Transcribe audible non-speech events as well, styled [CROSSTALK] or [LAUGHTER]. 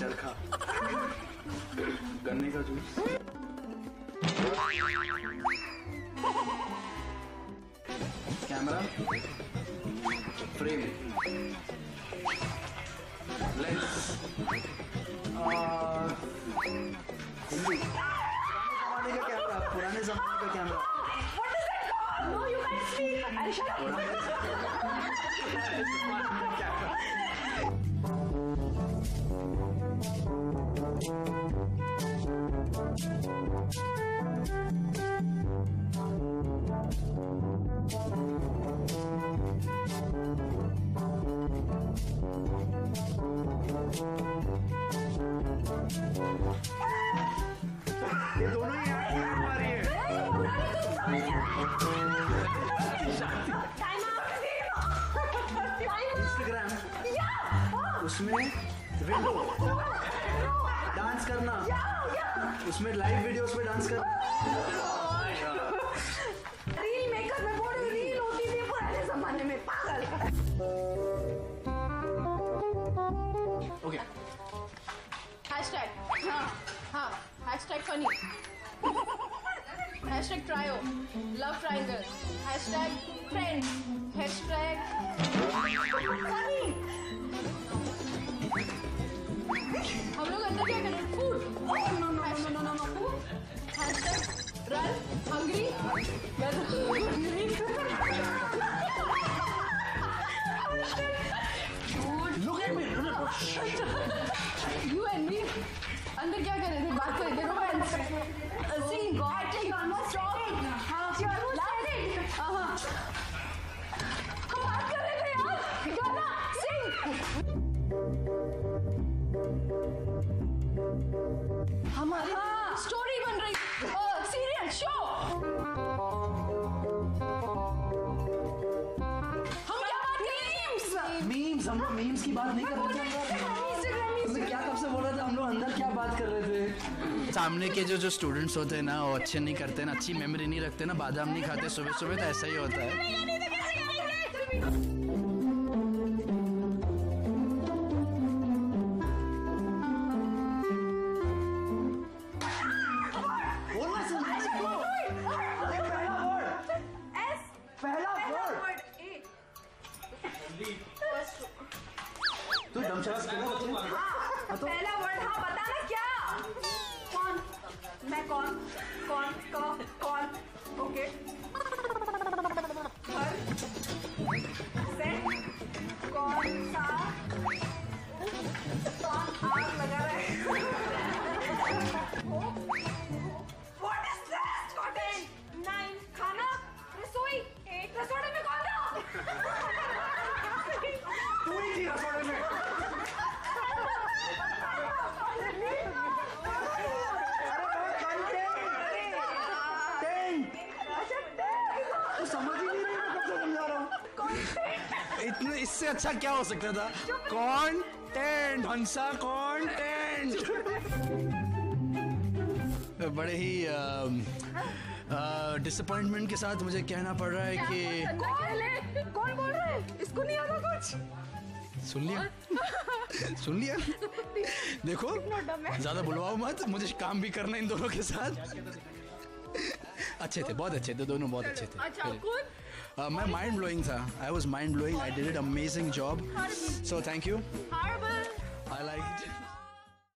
चरखा। गन्ने का जूस। कैमरा। फ्रेम। लेंस। पुराने जमाने का कैमरा पुराने जमाने का camera? No, you can't speak. उसमें विंडो डांस करना. उसमें लाइव वीडियोस पे डांस करना। रील मेकर में बोल रील होती थी पुराने जमाने में पागल। ओके हैशटैग हाँ हाँ hashtag funny hashtag trio love triangle hashtag friend hashtag funny look at me you and me अंदर क्या कर रहे थे? बात कर रहे थे romance scene god you almost stop हाँ यू ऑलमोस्ट हाँ हम बात कर रहे थे यार। गाना सिंग हमारी स्टोरी बन रही सीरियल शो हम क्या बात कर रहे हैं मीम्स हम लोग मीम्स की बात नहीं कर रहे थे। क्या कब से बोल रहे थे? हम लोग अंदर क्या बात कर रहे थे? सामने के जो जो स्टूडेंट्स होते हैं ना, वो अच्छे नहीं करते, ना अच्छी मेमोरी नहीं रखते, ना बादाम नहीं खाते सुबह सुबह तो ऐसा ही होता है। पहला वर्ड हाँ बता। समझ ही नहीं रही मैं कब से समझा रहा हूँ। इतने इससे अच्छा क्या हो सकता था? कंटेंट हंसा कंटेंट बड़े ही डिसअपॉइंटमेंट के साथ मुझे कहना पड़ रहा है कि कौन कौन बोल रहा है? इसको नहीं आता कुछ? सुन लिया। [LAUGHS] सुन लिया। देखो ज़्यादा बुलवाओ मत। मुझे काम भी करना है इन दोनों के साथ। अच्छे थे बहुत अच्छे थे दोनों बहुत अच्छे थे अच्छा मैं माइंड ब्लोइंग था I was mind blowing I did amazing job so thank you I like